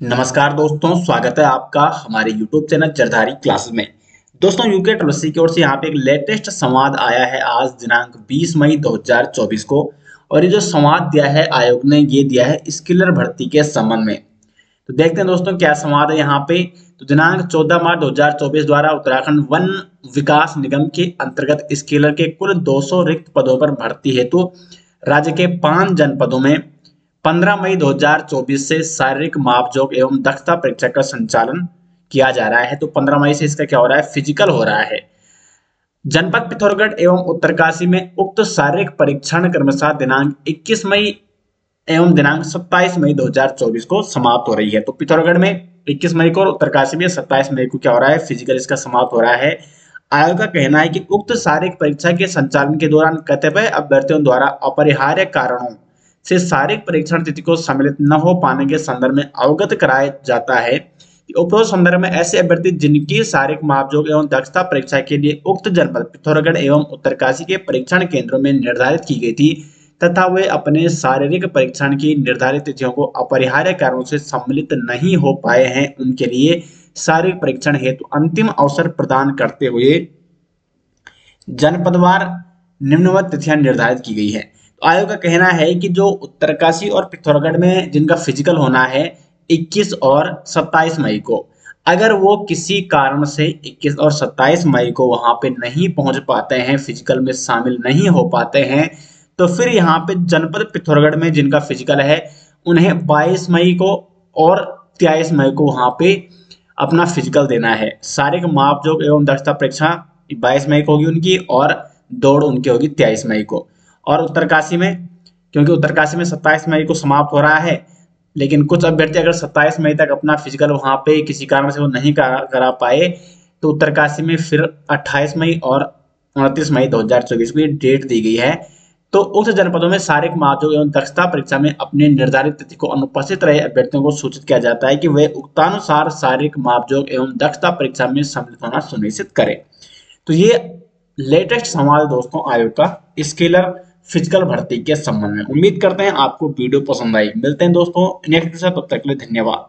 नमस्कार दोस्तों, स्वागत है आपका हमारे YouTube चैनल जरधारी क्लासेस में। दोस्तों यूके ट्रस्टी की ओर से यहाँ पे एक लेटेस्ट संवाद आया है आज, दिनांक 20 मई 2024 को। और ये जो संवाद दिया है, आयोग ने ये दिया है स्किलर भर्ती के संबंध में। तो देखते हैं दोस्तों, क्या संवाद है यहाँ पे। तो दिनांक 14 मार्च 2024 द्वारा उत्तराखंड वन विकास निगम के अंतर्गत स्किलर के कुल 200 रिक्त पदों पर भर्ती हेतु राज्य के पाँच जनपदों में 15 मई 2024 से शारीरिक मापजोक एवं दक्षता परीक्षा का संचालन किया जा रहा है। तो 15 मई से इसका क्या हो रहा है? फ़िज़िकल हो रहा है। जनपद पिथौरागढ़ एवं उत्तरकाशी में उक्त शारीरिक परीक्षण क्रमशः दिनांक 21 मई एवं दिनांक 27 मई 2024 को समाप्त हो रही है। तो पिथौरागढ़ में 21 मई को और उत्तरकाशी में 27 मई को क्या हो रहा है? फ़िज़िकल इसका समाप्त हो रहा है। आयोग का कहना है कि उक्त शारीरिक परीक्षा के संचालन के दौरान कतिपय अभ्यर्थियों द्वारा अपरिहार्य कारणों से शारीरिक परीक्षण तिथि को सम्मिलित न हो पाने के संदर्भ में अवगत कराया जाता है उपरोक्त संदर्भ में ऐसे अभ्यर्थी जिनकी शारीरिक मापजोग एवं दक्षता परीक्षा के लिए उक्त जनपद पिथौरागढ़ एवं उत्तरकाशी के परीक्षण केंद्रों में निर्धारित की गई थी, तथा वे अपने शारीरिक परीक्षण की निर्धारित तिथियों को अपरिहार्य कारणों से सम्मिलित नहीं हो पाए हैं, उनके लिए शारीरिक परीक्षण हेतु अंतिम अवसर प्रदान करते हुए जनपदवार निम्नवत तिथियाँ निर्धारित की गई है। आयोग का कहना है कि जो उत्तरकाशी और पिथौरागढ़ में जिनका फ़िज़िकल होना है 21 और 27 मई को, अगर वो किसी कारण से 21 और 27 मई को वहाँ पे नहीं पहुँच पाते हैं फ़िज़िकल में शामिल नहीं हो पाते हैं तो फिर यहाँ पे जनपद पिथौरागढ़ में जिनका फ़िज़िकल है, उन्हें 22 मई को और 23 मई को वहाँ पे अपना फ़िज़िकल देना है। शारीरिक मापजोक एवं दक्षता परीक्षा 22 मई को होगी उनकी और दौड़ उनकी होगी 23 मई को। और उत्तरकाशी में, क्योंकि उत्तरकाशी में 27 मई को समाप्त हो रहा है, लेकिन कुछ अभ्यर्थी अगर 27 मई तक अपना फ़िज़िकल वहाँ पे किसी कारण से वो नहीं करा पाए तो उत्तरकाशी में फिर 28 मई और उनतीस मई 2024 को ये डेट दी गई है। तो उक्त जनपदों में शारीरिक मापदों एवं दक्षता परीक्षा में अपने निर्धारित तिथि को अनुपस्थित रहे अभ्यर्थियों को सूचित किया जाता है कि वे उक्तानुसार शारीरिक मापजोग एवं दक्षता परीक्षा में सम्मिलित होना सुनिश्चित करें। तो ये लेटेस्ट सवाल दोस्तों आयोग का स्केलर फ़िज़िकल भर्ती के संबंध में। उम्मीद करते हैं आपको वीडियो पसंद आई। मिलते हैं दोस्तों नेक्स्ट तब तक के लिए धन्यवाद।